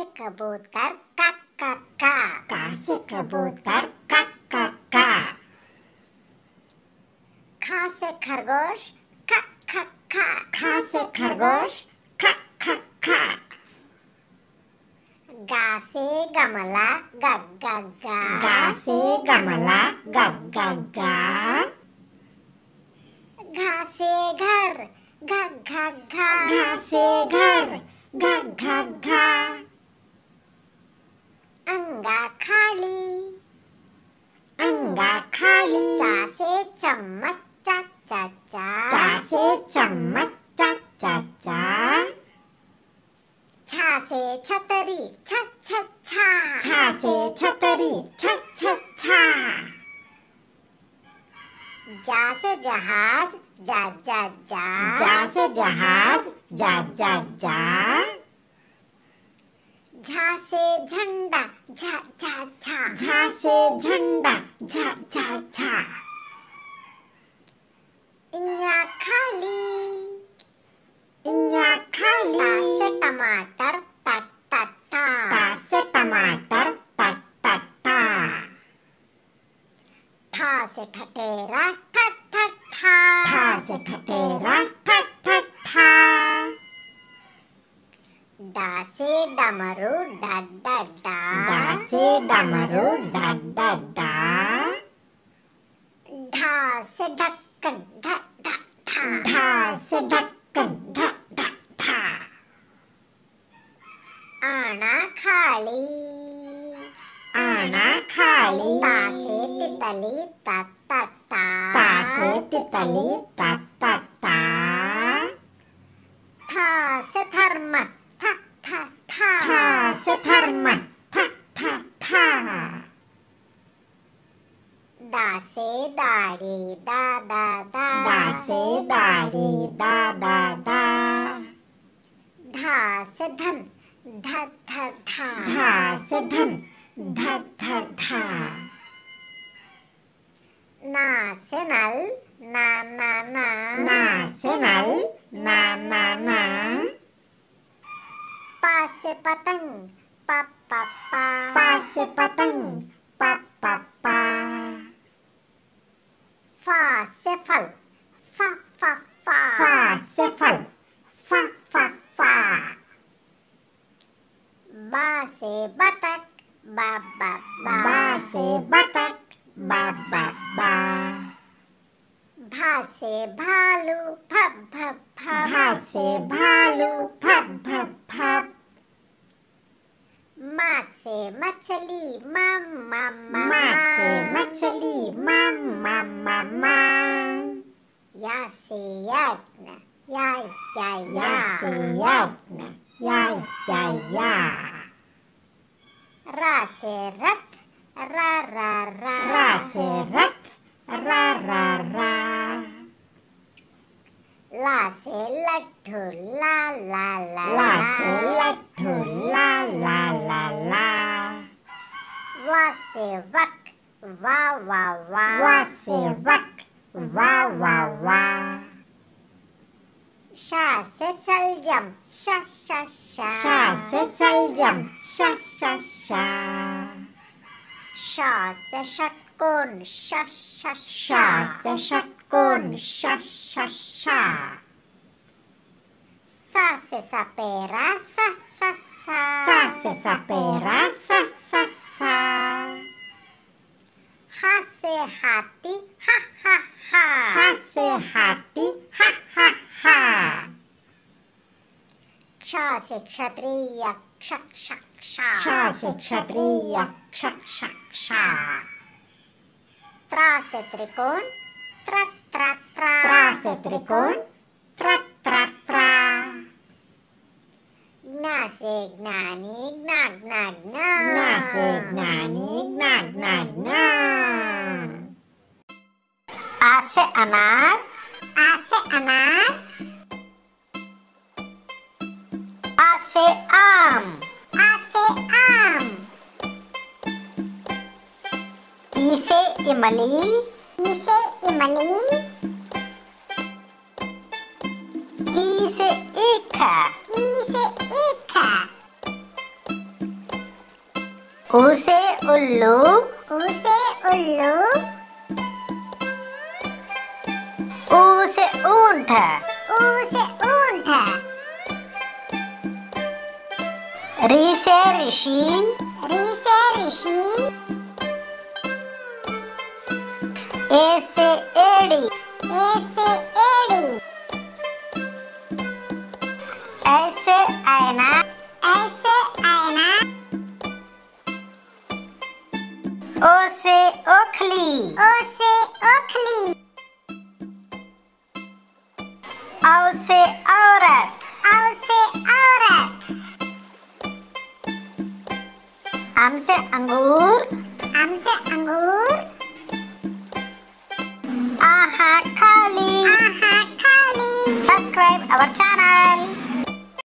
से कबूतर का का का का से कबूतर का का का खा से खरगोश का का खा से खरगोश खा खा खा गा से गमला गा गा गा गा से गमला गा गा गा घा से घर घा घा घा घा से घर घा घा घा अंगा खाली। अंगा खाली। चा से चम्मच चा चा चा। चा से चम्मच चा चा चा। छा से छतरी छ छ छा। छा से छतरी छ छ छा। जा से जहाज़ जा जा जा। जा से जहाज़ जा जा जा। झा से झंडा झा झा झा झा से झंडा झा झा झा इन्या खाली इन्या खाली से टमाटर टा टा टा से टमाटर टा टा टा ठा से ठठेरा ठा ठा ठा ठा से ठठेरा ठा ठा ठा डा से डमरू डा डा डा डा से डमरू डा डा डा ढा से ढक्कन ढा ढा। ढा ढा से ढक्कन ढा ढा ढा। आना खाली। आना खाली। ता से तितली ता ता ता। ता से तितली ता ता ता। था से thermos bà đi da da da. Đà xế đà đi da da da. Đà sen thần đà thả thả. Đà sen thần đà thả thả. Na sẽ nở na na na, na sẽ nở na na na, pa se pa tăng pa pa pa. Pa se pa बा से बतख बा बा बा। बा से बतख बा बा बा। भा से भालू भ भ भ भा से भालू भप भप भप मा से मछली मा मा मा से मछली माम माम माम। माम या से यज्ञ या या या। से यज्ञ या या या। Rase ra ra ra. Rase rap, ra ra ra. Lase lattu la la la. La Lase lattu la la la la. Vase vak, wa wa. va. Vase vak, wa. va va. xa sẽ say dầm xa xa xa xa sẽ say dầm xa xa xa sò sẽ sắt côn xa xa xa sẽ sắt côn xa xa xa sa se sapera sa sa sa sa se ra sa sa sa ha se hati ha ha ha ha se hati से हाथी हा हा हा क्ष से क्षत्रिय क्ष क्ष क्ष क्षा से क्षत्रिय क्ष क्षक्षा त्रा से त्रिकोण त्र त्र त्रा त्रा से त्रिकोण त्र त्र त्रा ज्ञा से ज्ञानी ज्ञा ज्ञा ज्ञा ज्ञा से ज्ञानी ज्ञा ज्ञा ज्ञा आ से अनार आ से अनार ई से इमली। ई से इमली ई से ईख से उल्लू। ऊ से उल्लू। ऊ से ऊँट। ऊ से ऊँट। री से ऋषि। री से ऋषि। ए से एड़ी ए से एड़ी ऐसे ऐना ऐसे आईना ओ से ओखली ओ से ओखली औ से औरत औ से औरत अम से अंगूर अम से अंगूर Aha Collie. Aha Collie. Subscribe our channel.